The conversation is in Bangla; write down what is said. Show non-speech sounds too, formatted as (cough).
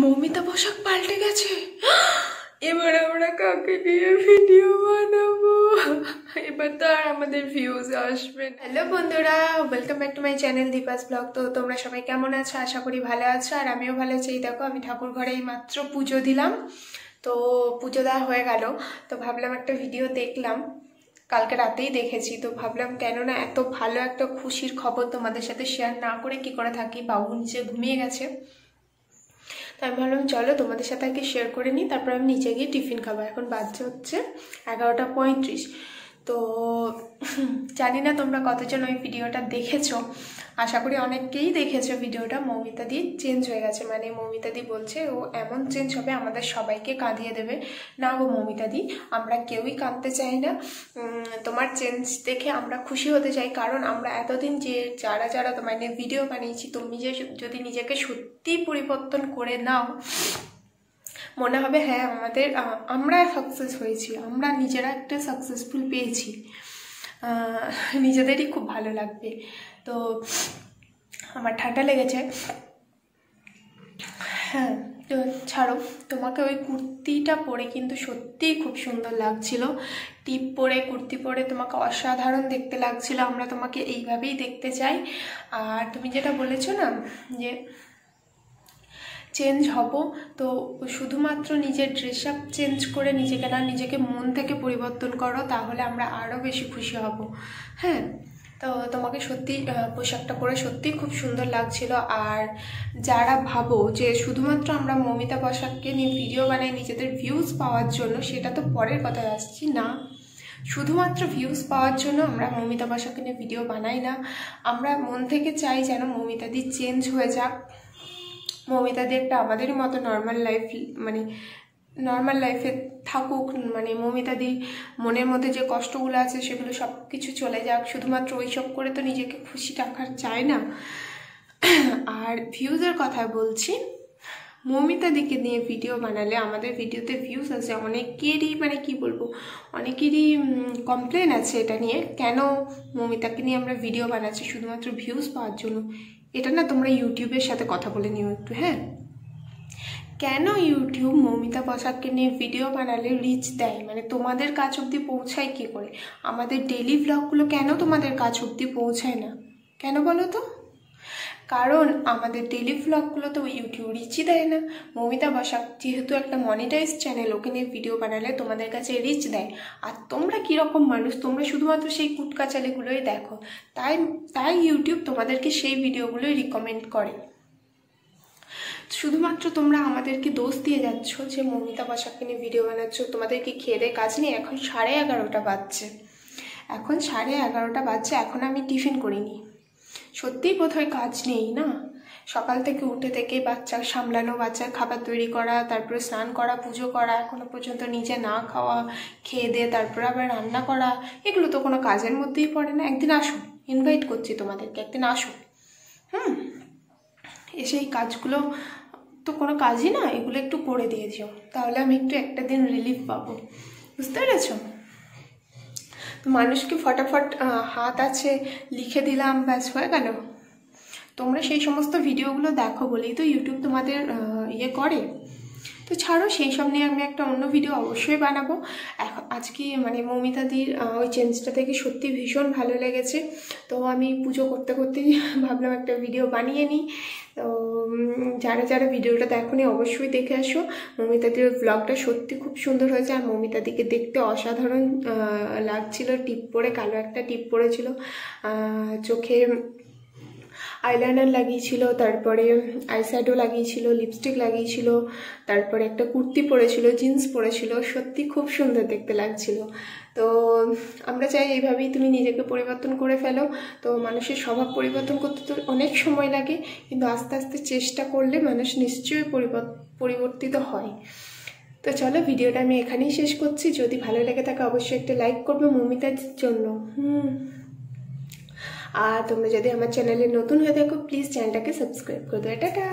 মৌমিতা পোশাক পাল্টে গেছে। এবার আমরা কাকে নিয়ে ভিডিও বানাবো? এবার তো আর আমাদের ভিউজ আসবে হ্যালো বন্ধুরা welcome back to my channel Deepa's vlog তো তোমরা সবাই কেমন আছো? আশা করি ভালো আছো। আর আমিও ভালো আছি। দেখো, আমি ঠাকুর ঘরে এই মাত্র পুজো দিলাম। তো পুজো দেওয়া হয়ে গেল। তো ভাবলাম একটা ভিডিও দেখলাম। কালকে রাতেই দেখেছি। তো ভাবলাম, কেননা এত ভালো একটা খুশির খবর তোমাদের সাথে শেয়ার না করে কি করে থাকি? বাবু নিচে ঘুমিয়ে গেছে। তো আমি ভাবলাম, চলো তোমাদের সাথে আগে শেয়ার করে নিই, তারপর আমি নিচে গিয়ে টিফিন খাব। এখন বাজছে হচ্ছে এগারোটা পঁয়ত্রিশ। তো জানি না তোমরা কতজন ওই ভিডিওটা দেখেছ। আশা করি অনেককেই দেখেছ ভিডিওটা। মৌমিতা দি চেঞ্জ হয়ে গেছে। মানে মৌমিতা দি বলছে, ও এমন চেঞ্জ হবে, আমাদের সবাইকে কাঁদিয়ে দেবে। না গো মৌমিতা দি, আমরা কেউই কাঁদতে চাই না। তোমার চেঞ্জ দেখে আমরা খুশি হতে চাই। কারণ আমরা এতদিন যে যারা যারা মানে ভিডিও বানিয়েছি, তুমি যে যদি নিজেকে সত্যিই পরিবর্তন করে নাও মনে হবে হ্যাঁ আমাদের আমরা সাকসেস হয়েছি, আমরা নিজেরা একটা সাকসেসফুল পেয়েছি। নিজেদেরই খুব ভালো লাগবে। তো আমার ঠান্ডা লেগেছে। হ্যাঁ তো ছাড়ো, তোমাকে ওই কুর্তিটা পরে কিন্তু সত্যিই খুব সুন্দর লাগছিল। টিপ পরে, কুর্তি পরে তোমাকে অসাধারণ দেখতে লাগছিল। আমরা তোমাকে এইভাবেই দেখতে চাই। আর তুমি যেটা বলেছ না, যে চেঞ্জ হব। তো শুধুমাত্র নিজের ড্রেস আপ চেঞ্জ করে নিজেকে না, নিজেকে মন থেকে পরিবর্তন করো, তাহলে আমরা আরও বেশি খুশি হব। হ্যাঁ? তো তোমাকে সত্যি পোশাকটা পরে সত্যিই খুব সুন্দর লাগছিল। আর যারা ভাবো যে শুধুমাত্র আমরা মমিতা পোশাককে নিয়ে ভিডিও বানাই নিজেদের ভিউজ পাওয়ার জন্য, সেটা তো পরের কথায় আসছি না। শুধুমাত্র ভিউজ পাওয়ার জন্য আমরা মমিতা পোশাককে নিয়ে ভিডিও বানাই না। আমরা মন থেকে চাই যেন মমিতাদি চেঞ্জ হয়ে যাক। মমিতাদি একটা আমাদেরই মতো নর্মাল লাইফ মানে নর্মাল লাইফে থাকুক মানে মমিতাদি মনের মধ্যে যে কষ্টগুলো আছে সেগুলো সব কিছু চলে যাক। শুধুমাত্র ওইসব করে তো নিজেকে খুশি রাখার চায় না। আর ভিউজের কথা বলছি মৌমিতাদিকে নিয়ে ভিডিও বানালে আমাদের ভিডিওতে ভিউজ আছে। অনেকেরই মানে কি বলব, অনেকেরই কমপ্লেন আছে এটা নিয়ে। কেন মৌমিতাকে নিয়ে আমরা ভিডিও বানাচ্ছি? শুধুমাত্র ভিউজ পাওয়ার জন্য। এটা না তোমরা ইউটিউবের সাথে কথা বলে নিও একটু হ্যাঁ? কেন ইউটিউব মৌমিতা প্রসাদকে নিয়ে ভিডিও বানালে রিচ দেয়? মানে তোমাদের কাজ অবধি পৌঁছায় কী করে? আমাদের ডেলি ব্লগগুলো কেন তোমাদের কাজ অবধি পৌঁছায় না? কেন বলো তো? কারণ আমাদের ডেলি ব্লগগুলো তো ইউটিউব রিচই দেয় না। মমিতা বসাক, যেহেতু একটা মনিটাইজ চ্যানেল ওকে নিয়ে ভিডিও বানালে তোমাদের কাছে রিচ দেয়। আর তোমরা কীরকম মানুষ? তোমরা শুধুমাত্র সেই কুটকাচালিগুলোই দেখো। তাই তাই ইউটিউব তোমাদেরকে সেই ভিডিওগুলোই রিকমেন্ড করে। শুধুমাত্র তোমরা আমাদেরকে দোষ দিয়ে যাচ্ছ যে মৌমিতা বসাককে নিয়ে ভিডিও বানাচ্ছ। তোমাদেরকে খেয়ে কাজ নেই। এখন সাড়ে এগারোটা বাজছে। এখন সাড়ে এগারোটা বাজছে। এখন আমি টিফিন করিনি সত্যিই বোধহয় কাজ নেই, না? সকাল থেকে উঠে থেকে বাচ্চা সামলানো, বাচ্চার খাবার তৈরি করা, তারপরে স্নান করা, পুজো করা, এখনও পর্যন্ত নিজে না খাওয়া, খেয়ে দিয়ে তারপরে আবার রান্না করা, এগুলো তো কোনো কাজের মধ্যেই পড়ে না। একদিন আসুন ইনভাইট করছি তোমাদেরকে, একদিন আসো হুম, এসে এই কাজগুলো তো কোনো কাজই না, এগুলো একটু করে দিয়ে দিও তাহলে আমি একটু একটা দিন রিলিফ পাবো। বুঝতে পেরেছ? মানুষকে ফটাফট হাত আছে, লিখে দিলাম, ব্যাস, হয়ে গেল। তোমরা সেই সমস্ত ভিডিওগুলো দেখো বলেই তো ইউটিউব তোমাদের ইয়ে করে। তো ছাড়ো, সেই সব নিয়ে আমি একটা অন্য ভিডিও অবশ্যই বানাবো। এখন আজকে মানে মৌমিতাদির ওই চেঞ্জটা থেকে সত্যি ভীষণ ভালো লেগেছে। তো আমি পুজো করতে করতেই (laughs) ভাবলাম একটা ভিডিও বানিয়ে নিই। তো যারা যারা ভিডিওটা দেখোনি অবশ্যই দেখে আসো। মৌমিতাদির ব্লগটা সত্যি খুব সুন্দর হয়েছে। আর মৌমিতাদিকে দেখতে অসাধারণ লাগছিল। টিপ পরে কালো একটা টিপ পরেছিল চোখে আইলাইনার লাগিয়েছিল, তারপরে আইশ্যাডো লাগিয়েছিল লিপস্টিক লাগিয়েছিল, তারপরে একটা কুর্তি পরেছিল জিন্স পরেছিল, সত্যি খুব সুন্দর দেখতে লাগছিল। তো আমরা চাই এইভাবেই তুমি নিজেকে পরিবর্তন করে ফেলো। তো মানুষের স্বভাব পরিবর্তন করতে তো অনেক সময় লাগে, কিন্তু আস্তে আস্তে চেষ্টা করলে মানুষ নিশ্চয়ই পরিবর্তিত হয়। তো চলো, ভিডিওটা আমি এখানেই শেষ করছি। যদি ভালো লেগে থাকে, অবশ্যই একটা লাইক করবে মমিতার জন্য। হুম। আর তোমরা যদি আমার চ্যানেলে নতুন হয়ে থাকো প্লিজ চ্যানেলটাকে সাবস্ক্রাইব করে দেবে টাটা